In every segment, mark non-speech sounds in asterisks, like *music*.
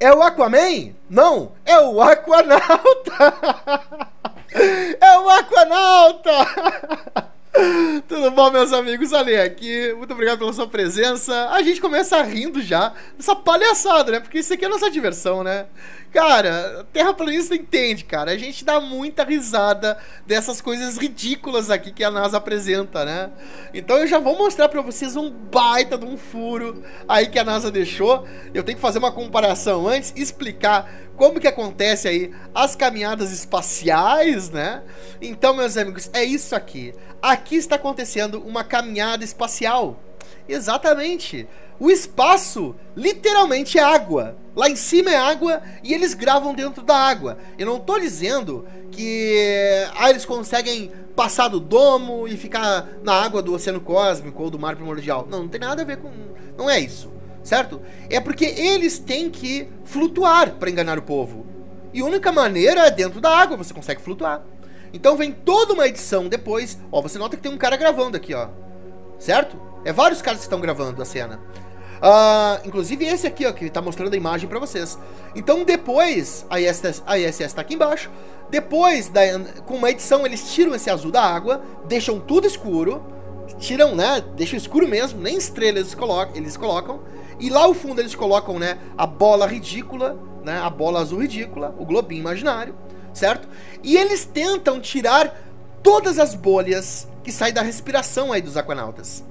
É o Aquaman? Não, é o Aquanauta! *laughs* É o Aquanauta! *laughs* Tudo bom, meus amigos? Ali aqui, muito obrigado pela sua presença. A gente começa rindo já dessa palhaçada, né? Porque isso aqui é nossa diversão, né? Cara, terraplanista entende, cara. A gente dá muita risada dessas coisas ridículas aqui que a NASA apresenta, né? Então eu já vou mostrar para vocês um baita de um furo aí que a NASA deixou. Eu tenho que fazer uma comparação antes, explicar como que acontece aí as caminhadas espaciais, né? Então, meus amigos, é isso aqui. Aqui está acontecendo uma caminhada espacial. Exatamente. O espaço literalmente é água. Lá em cima é água e eles gravam dentro da água. Eu não estou dizendo que ah, eles conseguem passar do domo e ficar na água do oceano cósmico ou do mar primordial. Não, não tem nada a ver com. Não é isso, certo? É porque eles têm que flutuar para enganar o povo. E a única maneira é dentro da água você consegue flutuar. Então vem toda uma edição depois. Ó, você nota que tem um cara gravando aqui, ó. Certo? É vários caras que estão gravando a cena. Uh, inclusive esse aqui, ó, que tá mostrando a imagem para vocês. Então depois, a ISS, a ISS tá aqui embaixo. Depois, da, com uma edição, eles tiram esse azul da água, deixam tudo escuro. Tiram, né? Deixam escuro mesmo, nem estrelas eles colocam, eles colocam. E lá ao fundo eles colocam, né? A bola ridícula, né? A bola azul ridícula, o globinho imaginário, certo? E eles tentam tirar todas as bolhas que saem da respiração aí dos aquanautas,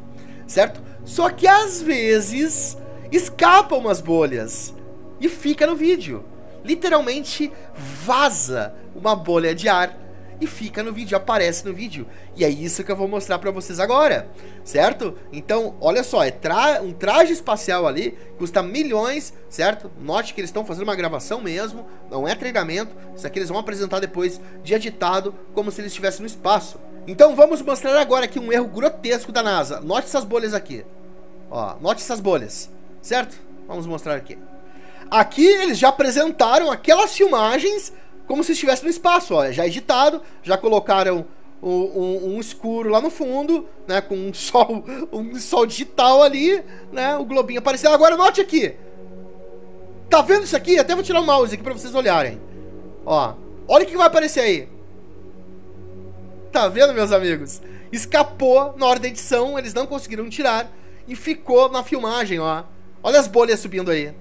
certo? Só que às vezes escapam umas bolhas e fica no vídeo. Literalmente vaza uma bolha de ar e fica no vídeo, aparece no vídeo. E é isso que eu vou mostrar para vocês agora, certo? Então, olha só, é tra um traje espacial ali, custa milhões, certo? Note que eles estão fazendo uma gravação mesmo, não é treinamento. Isso aqui eles vão apresentar depois de editado, como se eles estivessem no espaço. Então vamos mostrar agora aqui um erro grotesco da NASA. Note essas bolhas aqui. Ó, note essas bolhas, certo? Vamos mostrar aqui. Aqui eles já apresentaram aquelas filmagens como se estivesse no espaço, ó, já editado, já colocaram um, um, um, escuro lá no fundo, né, com um *laughs* sol, um sol digital ali, né, o globinho aparecendo. Agora note aqui, tá vendo isso aqui? Até vou tirar o mouse aqui para vocês olharem. Ó, olha o que vai aparecer aí. Tá vendo, meus amigos? Escapou na hora da edição, eles não conseguiram tirar e ficou na filmagem, ó. Olha as bolhas subindo aí.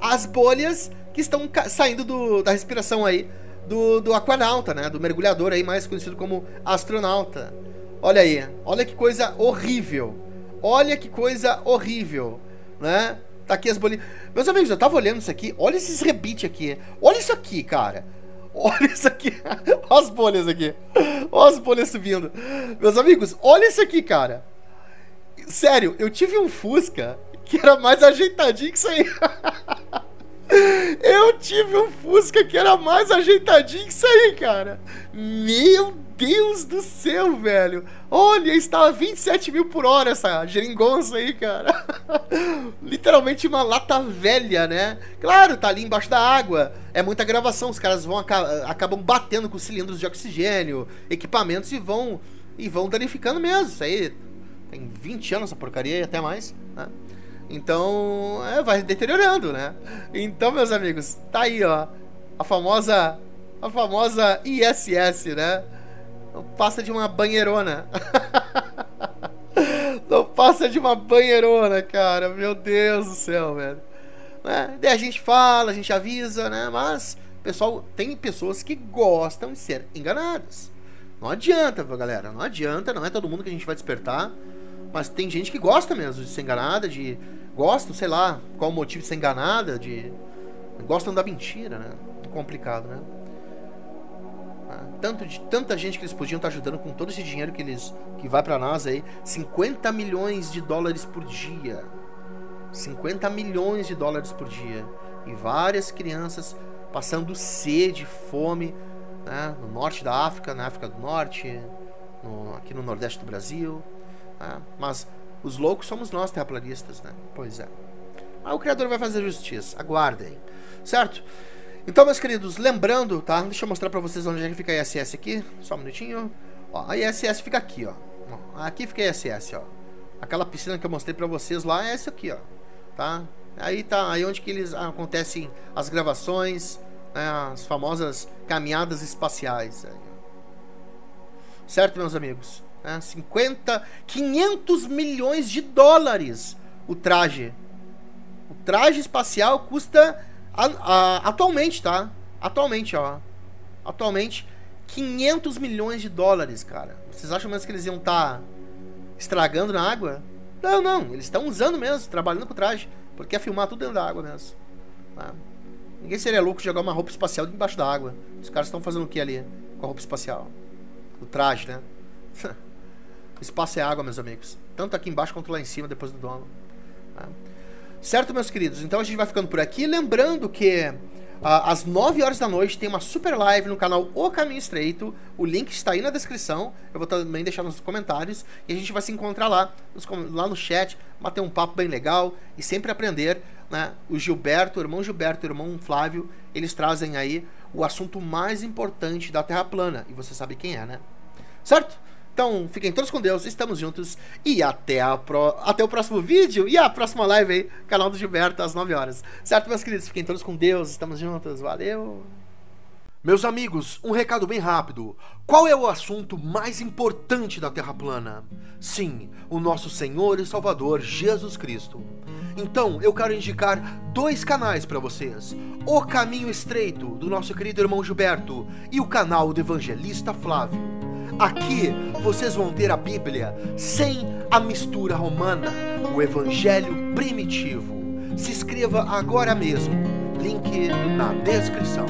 As bolhas que estão saindo do, da respiração aí do, do aquanauta, né? Do mergulhador aí, mais conhecido como astronauta. Olha aí, olha que coisa horrível. Olha que coisa horrível, né? Tá aqui as bolinhas. Meus amigos, eu tava olhando isso aqui. Olha esses rebites aqui. Olha isso aqui, cara. Olha isso aqui. *laughs* olha as bolhas aqui. Olha as bolhas subindo. Meus amigos, olha isso aqui, cara. Sério, eu tive um Fusca que era mais ajeitadinho que isso aí. *laughs* Fusca que era mais ajeitadinho que isso aí, cara. Meu Deus do céu, velho. Olha, estava 27 mil por hora essa geringonça aí, cara. *laughs* Literalmente uma lata velha, né? Claro, tá ali embaixo da água. É muita gravação. Os caras vão acabam batendo com cilindros de oxigênio, equipamentos e vão e vão danificando mesmo. Isso aí tem 20 anos essa porcaria e até mais, né? Então, é, vai deteriorando, né? Então, meus amigos, tá aí, ó. A famosa a famosa ISS, né? Não passa de uma banheirona. *laughs* Não passa de uma banheirona, cara. Meu Deus do céu, velho. Né? A gente fala, a gente avisa, né? Mas, pessoal, tem pessoas que gostam de ser enganadas. Não adianta, galera. Não adianta, não é todo mundo que a gente vai despertar. Mas tem gente que gosta mesmo de ser enganada, de. Gostam, sei lá, qual o motivo de ser enganada, de. Gostam da mentira, né? Complicado, né? Ah, tanto de tanta gente que eles podiam estar ajudando com todo esse dinheiro que eles que vai para NASA aí, 50 milhões de dólares por dia. 50 milhões de dólares por dia. E várias crianças passando sede, fome, né? no norte da África, na África do Norte, no, aqui no Nordeste do Brasil. Né? Mas os loucos somos nós, terraplanistas, né? Pois é. Mas o Criador vai fazer justiça. Aguardem. Certo? Então, meus queridos, lembrando, tá? Deixa eu mostrar pra vocês onde é que fica a ISS aqui. Só um minutinho. Ó, a ISS fica aqui, ó. Aqui fica a ISS, ó. Aquela piscina que eu mostrei pra vocês lá é essa aqui, ó. Tá? Aí tá aí onde que eles acontecem as gravações, né, as famosas caminhadas espaciais. Certo, meus amigos? É, 50, 500 milhões de dólares o traje. O traje espacial custa a, a, atualmente, tá? Atualmente, ó. Atualmente 500 milhões de dólares, cara. Vocês acham mesmo que eles iam estar tá estragando na água? Não, não. Eles estão usando mesmo, trabalhando com o traje. Porque é filmar tudo dentro da água mesmo. Tá? Ninguém seria louco jogar uma roupa espacial debaixo da água. Os caras estão fazendo o que ali com a roupa espacial? O traje, né? *laughs* Espaço é água, meus amigos. Tanto aqui embaixo quanto lá em cima, depois do dono. Tá? Certo, meus queridos? Então a gente vai ficando por aqui. Lembrando que Uh, às 9 horas da noite tem uma super live no canal O Caminho Estreito. O link está aí na descrição. Eu vou também deixar nos comentários. E a gente vai se encontrar lá, nos, lá no chat, bater um papo bem legal e sempre aprender. Né? O Gilberto, o irmão Gilberto, o irmão Flávio, eles trazem aí o assunto mais importante da Terra plana. E você sabe quem é, né? Certo? Então, fiquem todos com Deus, estamos juntos e até, a pro... até o próximo vídeo e a próxima live aí, canal do Gilberto, às 9 horas. Certo, meus queridos? Fiquem todos com Deus, estamos juntos, valeu! Meus amigos, um recado bem rápido. Qual é o assunto mais importante da Terra plana? Sim, o nosso Senhor e Salvador Jesus Cristo. Então, eu quero indicar dois canais para vocês: O Caminho Estreito, do nosso querido irmão Gilberto, e o canal do Evangelista Flávio. Aqui vocês vão ter a Bíblia sem a mistura romana, o Evangelho primitivo. Se inscreva agora mesmo, link na descrição.